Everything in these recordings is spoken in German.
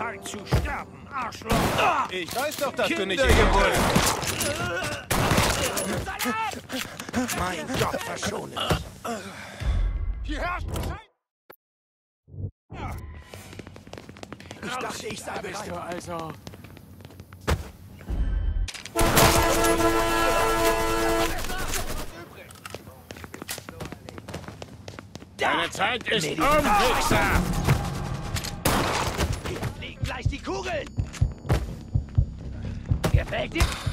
Zeit zu sterben, Arschloch! Ich weiß doch, dass du nicht Kindergeburt. irgendwo... Mein Gott, verschone mich! Hier herrscht Ich dachte, ich sei bereit. du also. Deine Zeit ist um, Wichser! expected.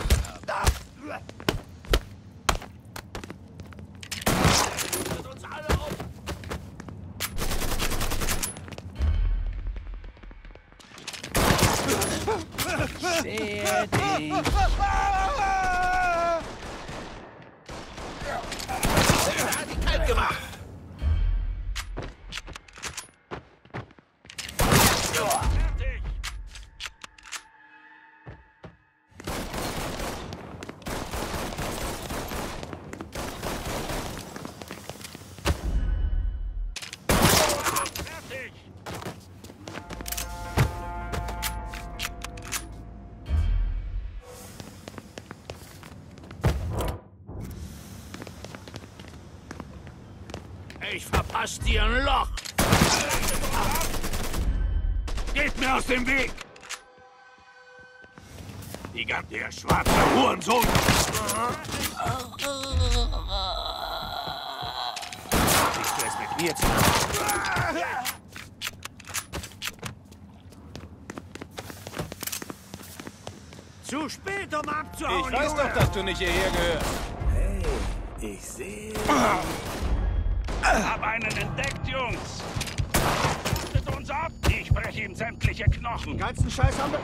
Ich verpasse dir ein Loch! Geht mir aus dem Weg! Die ganze der schwarze Hurensohn! Kriegst du es mit mir zu? Zu spät, um abzuhauen, Ich weiß Junge. doch, dass du nicht hierher gehörst. Ich sehe... Hab einen entdeckt, Jungs. Achtet uns ab. Ich breche ihm sämtliche Knochen. ganzen Scheiß haben wir...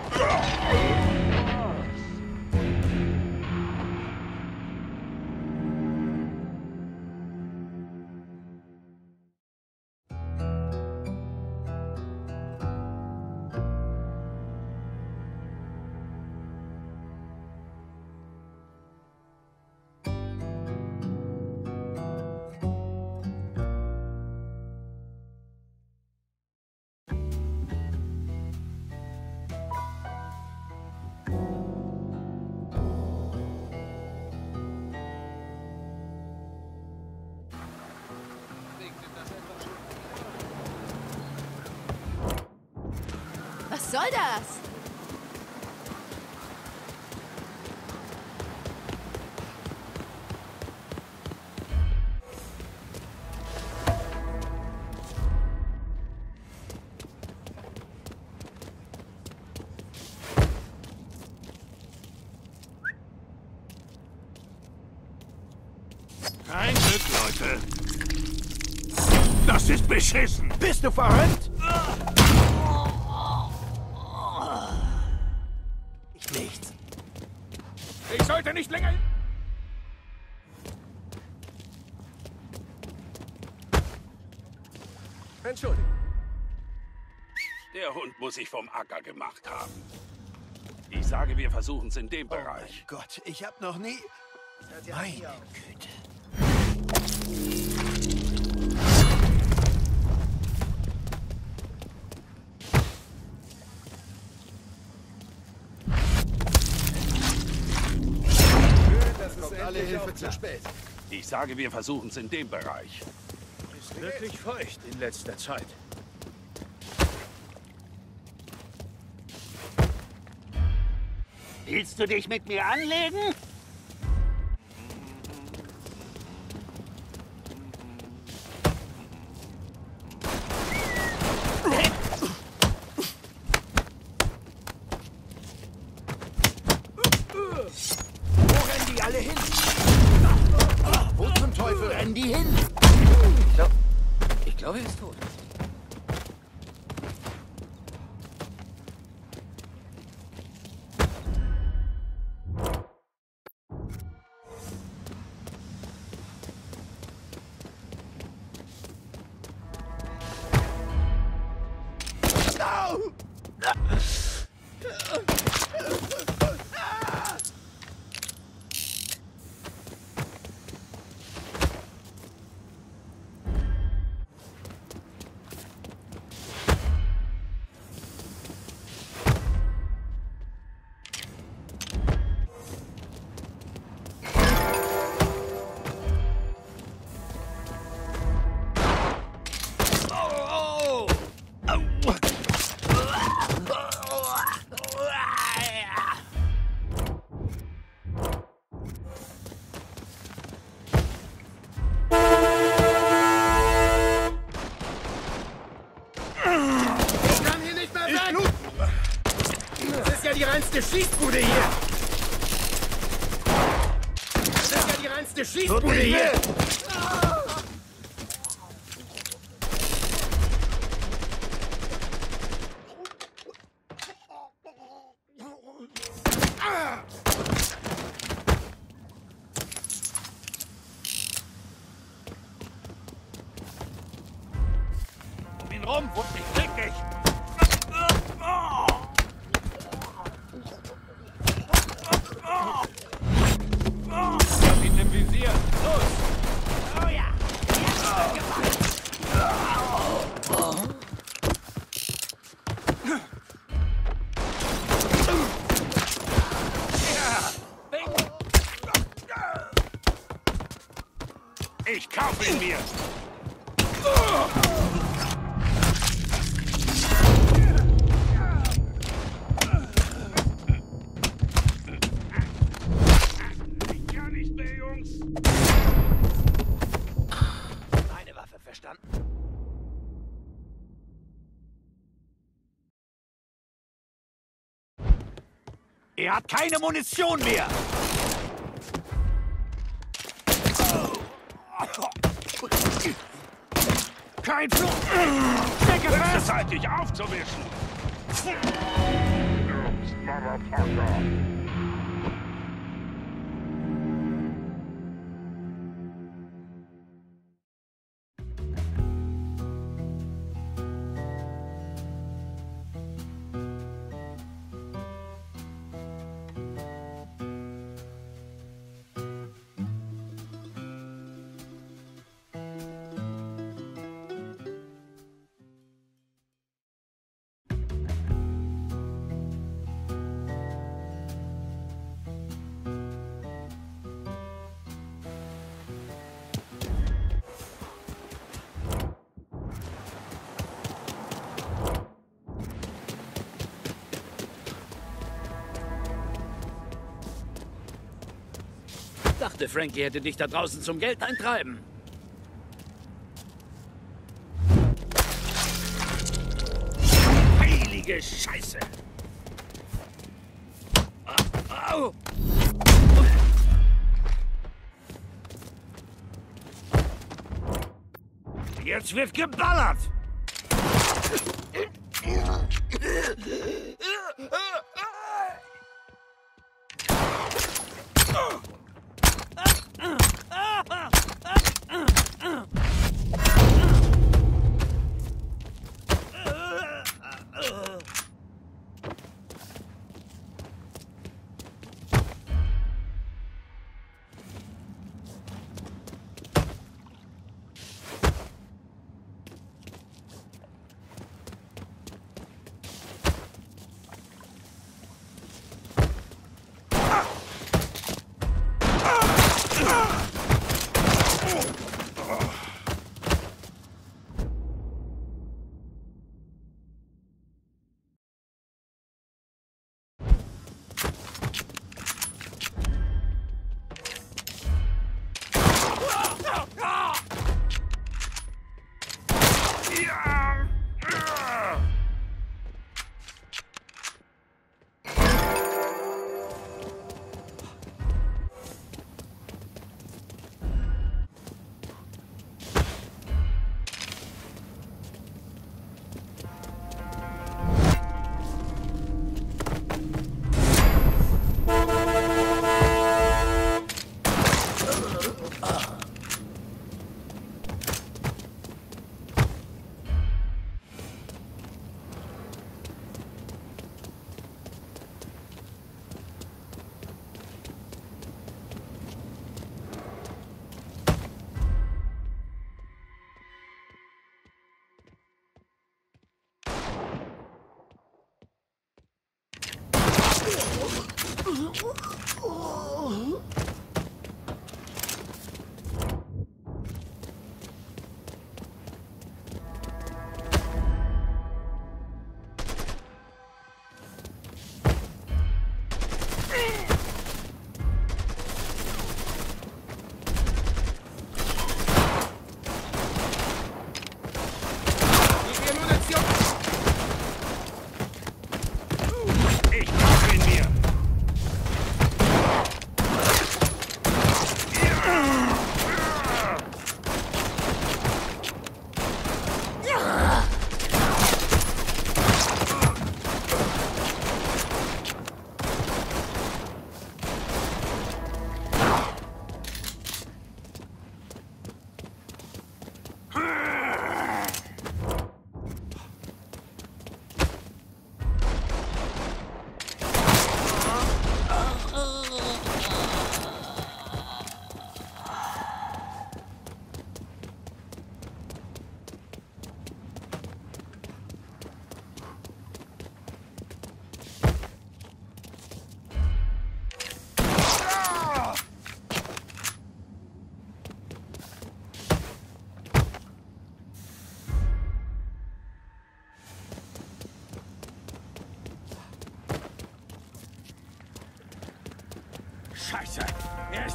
soll das? Kein Glück, Leute. Das ist beschissen. Bist du verrückt? Nichts. Ich sollte nicht länger... Entschuldigung. Der Hund muss sich vom Acker gemacht haben. Ich sage, wir versuchen es in dem Oh mein Bereich. Gott, ich hab noch nie... Meine Güte. Alle Hilfe zu spät. Ich sage, wir versuchen es in dem Bereich. Ist wirklich feucht in letzter Zeit. Willst du dich mit mir anlegen? Yeah. Thank you. Meine Waffe, verstanden? Er hat keine Munition mehr! Kein Flug! Stecke Es fest! Zeit, dich aufzuwischen. Dachte, Frankie hätte dich da draußen zum Geld eintreiben. Heilige Scheiße! Au! Jetzt wird geballert!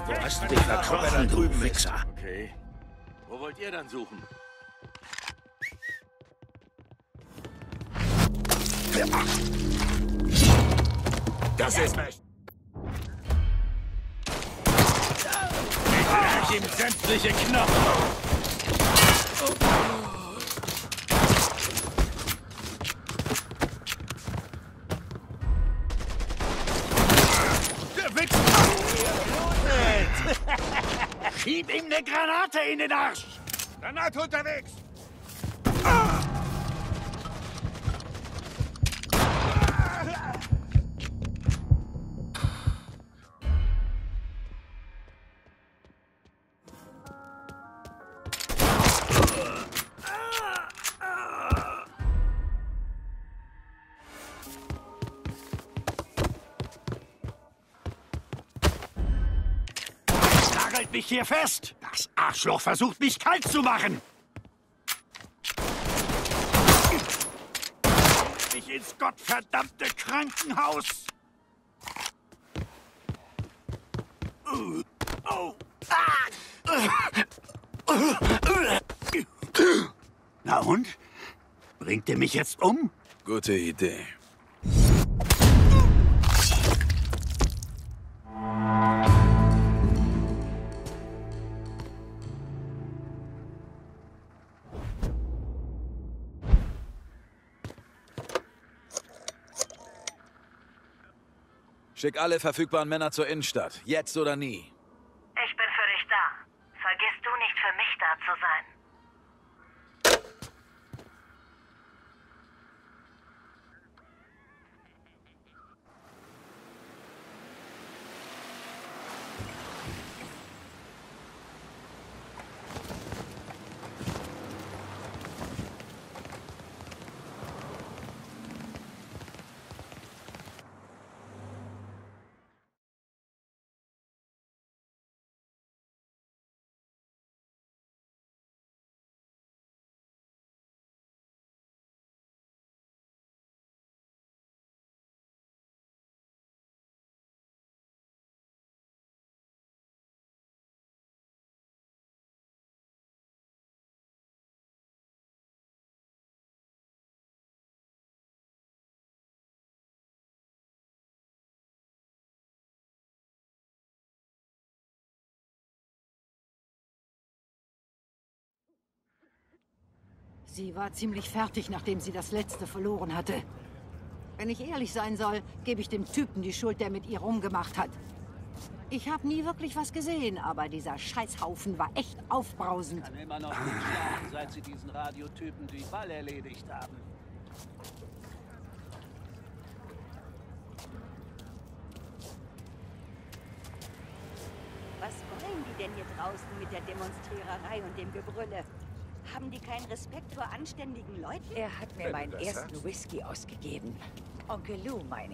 Weg! hast du dich verkrochen, du Wichser? Okay. Wo wollt ihr dann suchen? Das ist mich! Brach ihm sämtliche Knochen! Schieb ihm eine Granate in den Arsch! Granate unterwegs! Mich hier fest! Das Arschloch versucht, mich kalt zu machen! Mich ins gottverdammte Krankenhaus! Na und? Bringt ihr mich jetzt um? Gute Idee. Schick alle verfügbaren Männer zur Innenstadt. Jetzt oder nie. Ich bin für dich da. Vergiss du nicht, für mich da zu sein. Sie war ziemlich fertig, nachdem sie das letzte verloren hatte. Wenn ich ehrlich sein soll, gebe ich dem Typen die Schuld, der mit ihr rumgemacht hat. Ich habe nie wirklich was gesehen, aber dieser Scheißhaufen war echt aufbrausend. kann immer noch nicht schlafen, seit sie diesen Radiotypen den Ball erledigt haben. Was wollen die denn hier draußen mit der Demonstriererei und dem Gebrülle? Haben die keinen Respekt vor anständigen Leuten? Er hat mir meinen ersten Whisky ausgegeben. Onkel Lou, meine